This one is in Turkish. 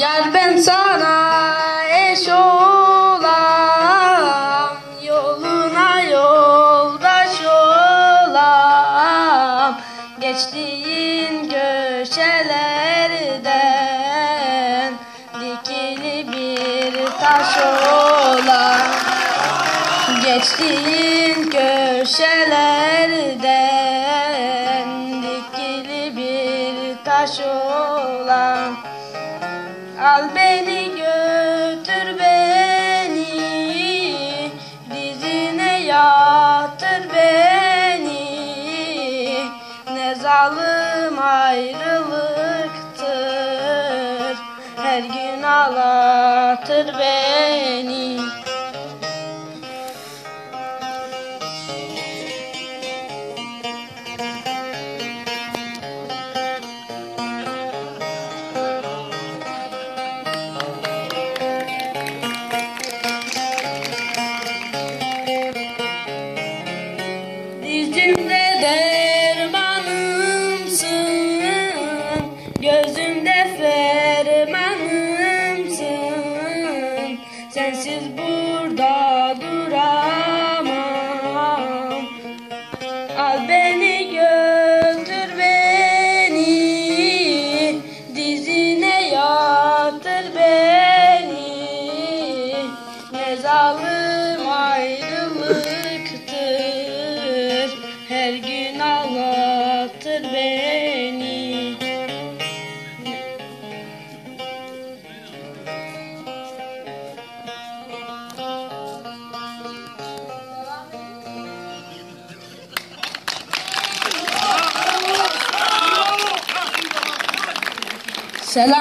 Yar ben sana eş olam Yoluna yoldaş olam. Geçtiğin köşelerden Dikili bir taş olam. Geçtiğin köşelerden Dikili bir taş olam. Al beni götür beni Dizine yatır beni. Ne zalim ayrılıktır Her gün ağlatır beni dermanımsın Gözümde fermanımsın. Sensiz burada duramam. Al beni götür beni Dizine yatır beni. Ne 谁的